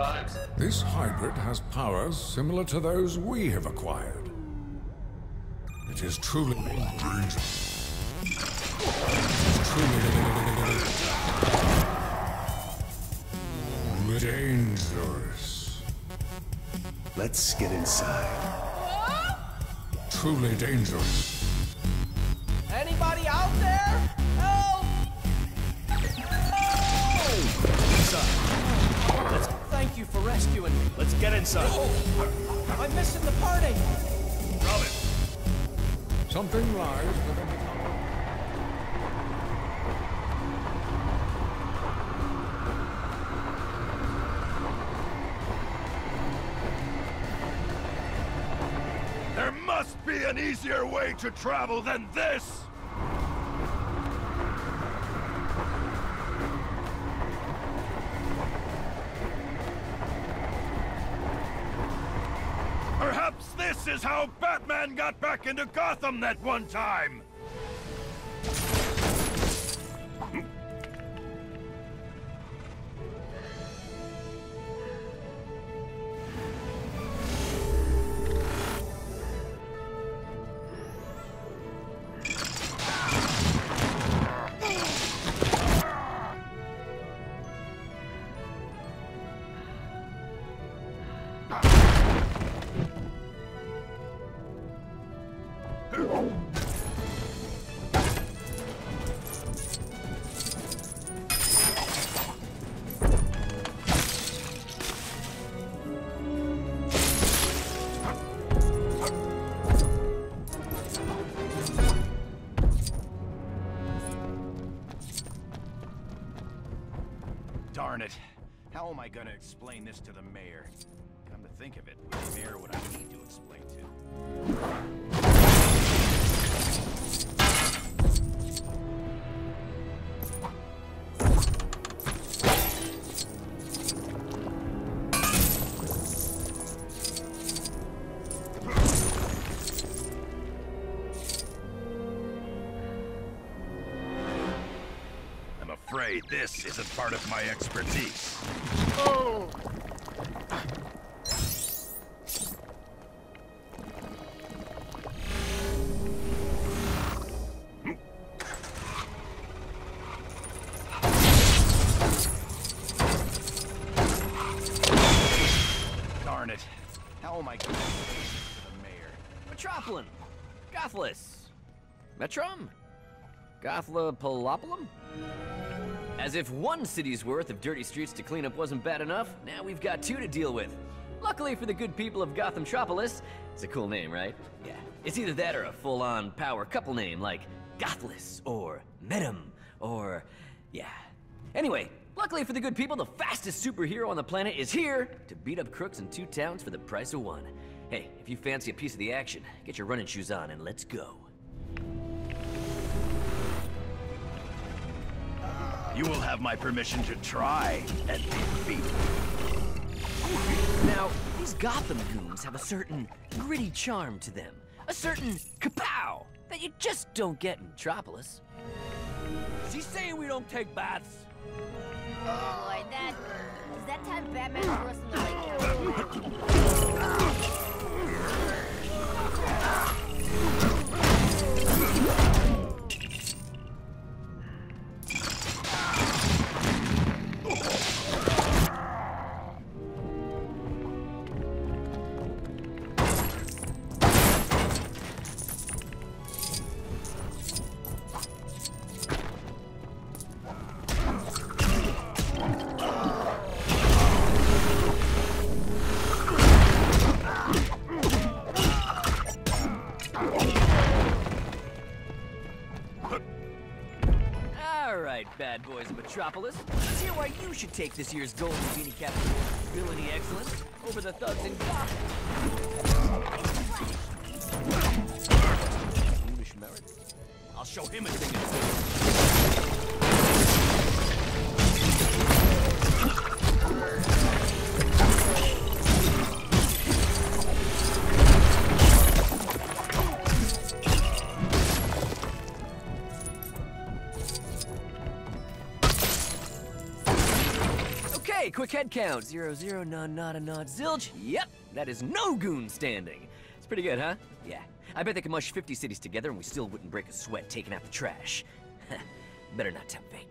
times. This hybrid has powers similar to those we have acquired. It is truly dangerous. It is truly dangerous. Let's get inside. Truly dangerous. Thank you for rescuing me. let's get inside. Oh, I'm missing the party. Robin, Something lies within the There must be an easier way to travel than this! Perhaps this is how Batman got back into Gotham that one time! Gonna explain this to the mayor? Come to think of it, which mayor would I need to explain to? I'm afraid this isn't part of my expertise. Mayor? Metropolin, Gothlis, Metrum, Gothlapalopolum? As if one city's worth of dirty streets to clean up wasn't bad enough, now we've got two to deal with. Luckily for the good people of Gothamtropolis, it's a cool name, right? Yeah. It's either that or a full-on power couple name like Gothless or Metum or yeah. Anyway, luckily for the good people, the fastest superhero on the planet is here to beat up crooks in two towns for the price of one. Hey, if you fancy a piece of the action, get your running shoes on and let's go. You will have my permission to try and defeat Now, these Gotham goons have a certain gritty charm to them. A certain kapow that you just don't get in Metropolis. Is he saying we don't take baths? Oh boy, that is that time Batman threw us in the lake. Metropolis. Let's hear why you should take this year's Golden Beanie Cap villainy excellence over the thugs in Gotham. Foolish merit. I'll show him a thing or two. Head count. Zero, zero, none, not a not, zilch. Yep, that is no goon standing. It's pretty good, huh? Yeah. I bet they could mush 50 cities together and we still wouldn't break a sweat taking out the trash. Better not tempt fate.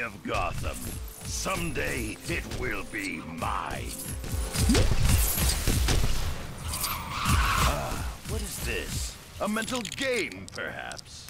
Of Gotham. Someday it will be mine. Ah, what is this? A mental game, perhaps?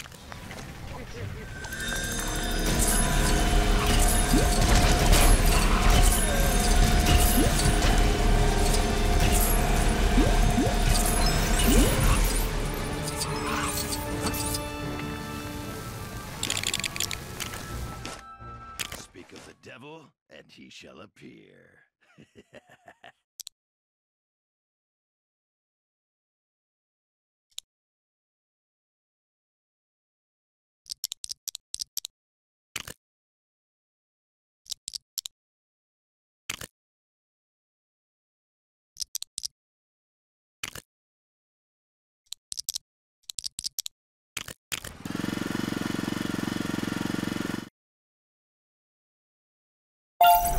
you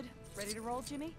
good. Ready to roll, Jimmy?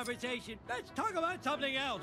Conversation. Let's talk about something else.